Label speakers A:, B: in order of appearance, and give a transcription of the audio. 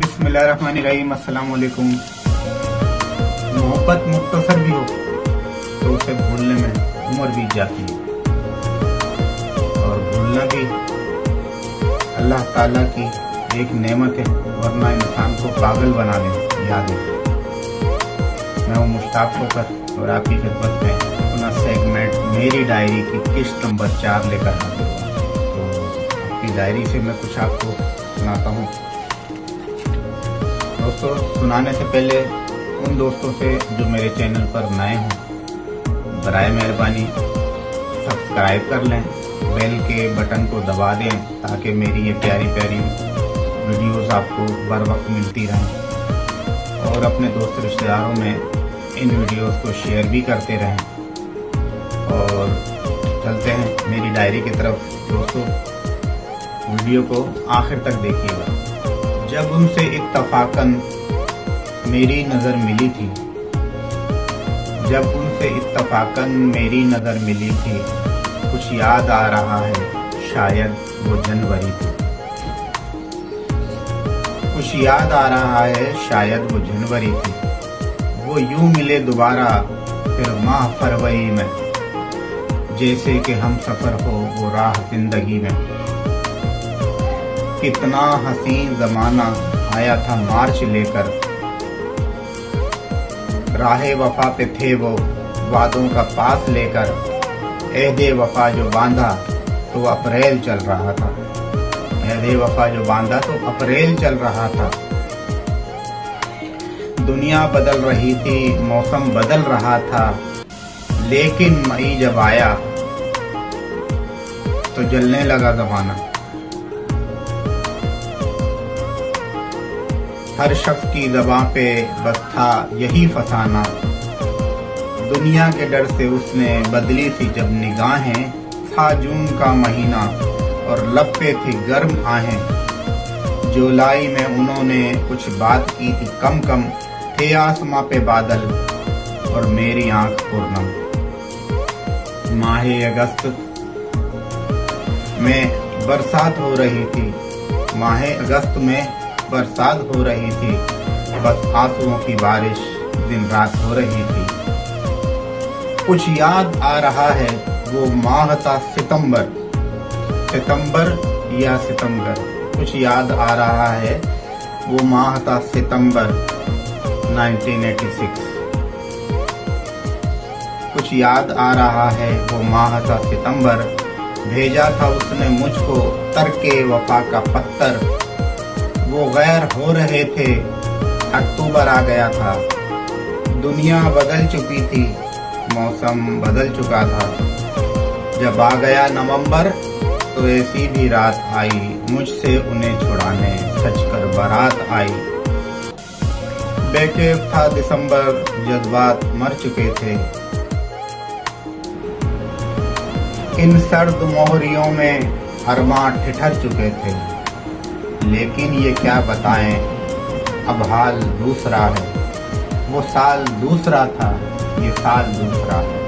A: बिस्मिल्लाहिर्रहमानिर्रहीम अस्सलाम वालेकुम मोहब्बत मुख्तसर भी हो तो उसे भूलने में उम्र बीत जाती है। और भूलना भी अल्लाह ताला की एक नेमत है, वरना इंसान को पागल बना ले, याद है। मैं वो मुश्ताक होकर और आपकी खिदमत में अपना सेगमेंट मेरी डायरी की किस्त नंबर चार लेकर हाजिर हुआ तो आपकी डायरी से मैं कुछ आपको सुनाता हूँ। दोस्तों, सुनाने से पहले उन दोस्तों से जो मेरे चैनल पर नए हों बर मेहरबानी। सब्सक्राइब कर लें, बेल के बटन को दबा दें, ताकि मेरी ये प्यारी प्यारी वीडियोस आपको बर वक्त मिलती रहें। और अपने दोस्त रिश्तेदारों में इन वीडियोस को शेयर भी करते रहें। और चलते हैं मेरी डायरी की तरफ़। दोस्तों, वीडियो को आखिर तक देखिएगा। जब उनसे इत्तफाकन मेरी नज़र मिली थी, जब उनसे इत्तफाकन मेरी नज़र मिली थी, कुछ याद आ रहा है, शायद वो जनवरी थी कुछ याद आ रहा है, शायद वो जनवरी थी वो यूँ मिले दोबारा, फिर माह फरवरी में, जैसे कि हम सफ़र हो वो राह ज़िंदगी में। कितना हसीन जमाना आया था मार्च लेकर। राहे वफा पे थे वो, वादों का पास लेकर। एहदे वफा जो बांधा तो अप्रैल चल रहा था। एहदे वफा जो बांधा तो अप्रैल चल रहा था। दुनिया बदल रही थी, मौसम बदल रहा था। लेकिन मई जब आया तो जलने लगा जमाना। हर शख्स की जबा पे बस था यही फसाना। दुनिया के डर से उसने बदली थी जब निगाहें, था जून का महीना और लब पे थी गर्म आहें। जुलाई में उन्होंने कुछ बात की थी कम कम थे आसमां पे बादल और मेरी आँख पूर्णम। माह अगस्त, में बरसात हो रही थी। माह अगस्त में बरसात हो रही थी, बस आंसुओं की बारिश दिन रात हो रही थी। कुछ याद आ रहा है, वो माह था सितंबर। सितंबर, या सितंबर, कुछ याद आ रहा है, वो माह था सितंबर 1986 कुछ याद आ रहा है, वो माह था सितंबर, भेजा था उसने मुझको तरके वफा का पत्थर। वो गैर हो रहे थे। अक्टूबर आ गया था। दुनिया बदल चुकी थी। मौसम बदल चुका था। जब आ गया नवंबर तो ऐसी भी रात आई मुझसे उन्हें छुड़ाने। सच कर बारात आई। बेकेफ था दिसंबर जज्बात मर चुके थे। इन सर्द मोहरियों में अरमा ठिठर चुके थे। लेकिन ये क्या बताएँ, अब हाल दूसरा है। वो साल दूसरा था, ये साल दूसरा है।